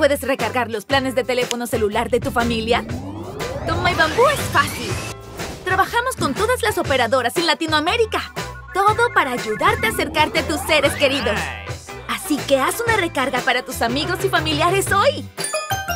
puedes recargar los planes de teléfono celular de tu familia? Con My Bamboo es fácil. Trabajamos con todas las operadoras en Latinoamérica. Todo para ayudarte a acercarte a tus seres queridos. Así que haz una recarga para tus amigos y familiares hoy.